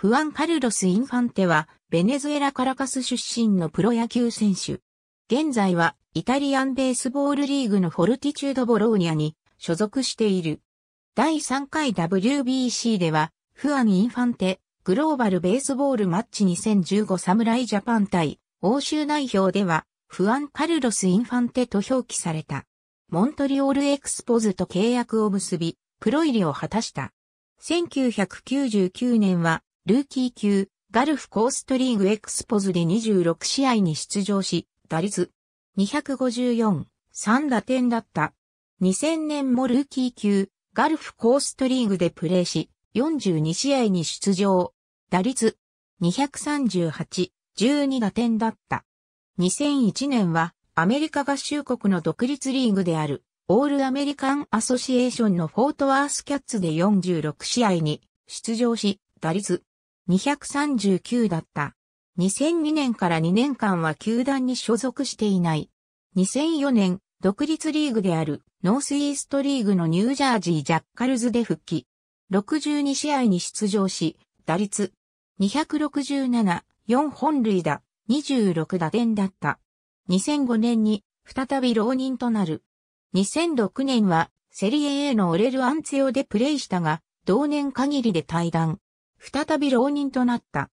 フアン・カルロス・インファンテは、ベネズエラ・カラカス出身のプロ野球選手。現在は、イタリアンベースボールリーグのフォルティチュード・ボローニャに所属している。第3回 WBC では、フアン・インファンテ、グローバルベースボールマッチ2015侍ジャパン対欧州代表では、フアン・カルロス・インファンテと表記された。モントリオールエクスポズと契約を結び、プロ入りを果たした。1999年はルーキー級、ガルフコーストリーグエクスポズで26試合に出場し、打率254、3打点だった。2000年もルーキー級、ガルフコーストリーグでプレーし、42試合に出場。打率238、12打点だった。2001年はアメリカ合衆国の独立リーグであるオールアメリカンアソシエーションのフォートワースキャッツで46試合に出場し、打率239だった。2002年から2年間は球団に所属していない。2004年、独立リーグであるノースイーストリーグのニュージャージージャッカルズで復帰。62試合に出場し、打率267、4本塁打、26打点だった。2005年に再び浪人となる。2006年はセリエ A のオレル・アンツェオでプレイしたが、同年限りで退団。再び浪人となった。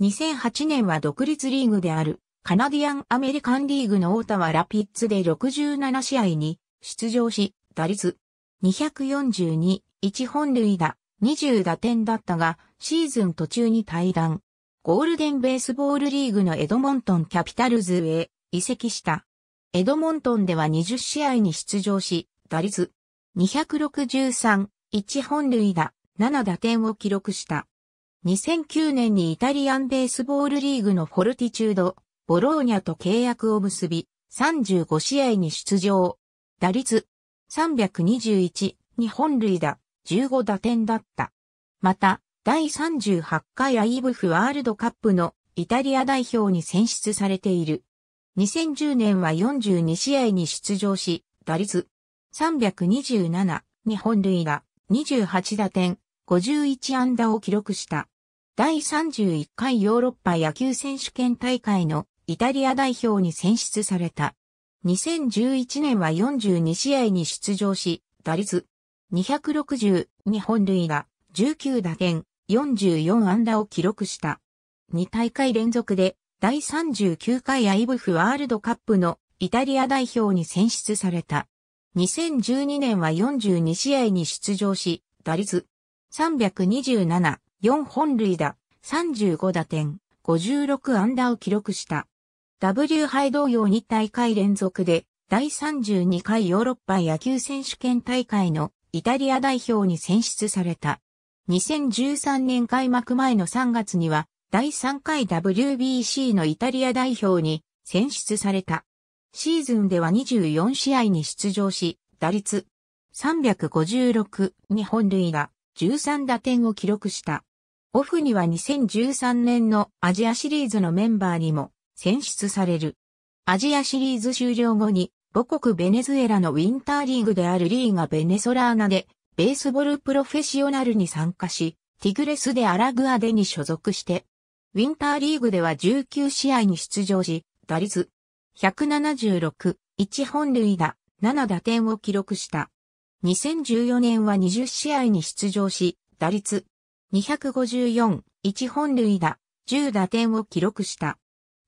2008年は独立リーグであるカナディアンアメリカンリーグのオータワラピッツで67試合に出場し、打率242、1本塁打、20打点だったが、シーズン途中に退団。ゴールデンベースボールリーグのエドモントンキャピタルズへ移籍した。エドモントンでは20試合に出場し、打率263、1本塁打、7打点を記録した。2009年にイタリアンベースボールリーグのフォルティチュード、ボローニャと契約を結び、35試合に出場。打率321、2本塁打、15打点だった。また、第38回アイブフワールドカップのイタリア代表に選出されている。2010年は42試合に出場し、打率327、2本塁打、28打点、51安打を記録した。第31回ヨーロッパ野球選手権大会のイタリア代表に選出された。2011年は42試合に出場し、打率260、2本塁打、19打点、44安打を記録した。2大会連続で第39回アイブフワールドカップのイタリア代表に選出された。2012年は42試合に出場し、打率327、4本塁打、35打点、56安打を記録した。W 杯同様2大会連続で第32回ヨーロッパ野球選手権大会のイタリア代表に選出された。2013年開幕前の3月には第3回 WBC のイタリア代表に選出された。シーズンでは24試合に出場し、打率356、2本塁打、13打点を記録した。オフには2013年のアジアシリーズのメンバーにも選出される。アジアシリーズ終了後に母国ベネズエラのウィンターリーグであるリーガ・ベネソラーナでベースボールプロフェッショナルに参加し、ティグレスでアラグアデに所属して、ウィンターリーグでは19試合に出場し、打率176、1本塁打、7打点を記録した。2014年は20試合に出場し、打率254、1本塁打、10打点を記録した。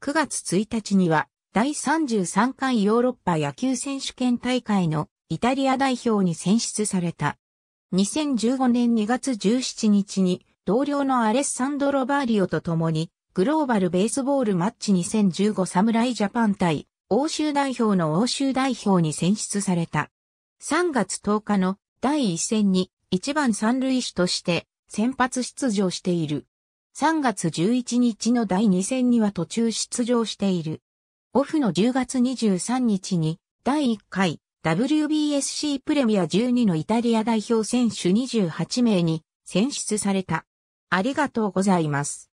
9月1日には第33回ヨーロッパ野球選手権大会のイタリア代表に選出された。2015年2月17日に同僚のアレッサンドロ・バーリオと共にグローバルベースボールマッチ2015侍ジャパン対欧州代表の欧州代表に選出された。3月10日の第1戦に1番三塁手として先発出場している。3月11日の第2戦には途中出場している。オフの10月23日に第1回 WBSC プレミア12のイタリア代表選手28名に選出された。ありがとうございます。